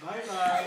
Bye bye.